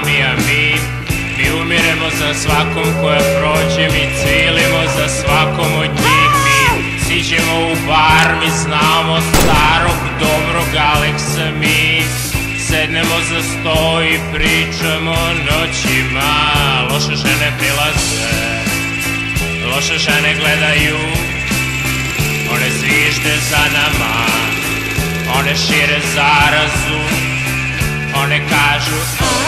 džamija mi Mi umiremo za svakom koja prođe Mi cvilimo za svakom od njih. Mi siđemo u bar Mi znamo starog dobrog Aleksa Mi sednemo za sto i pričamo noćima. Loše žene prilaze Loše žene gledaju One zvižde za nama One šire zarazu One kažu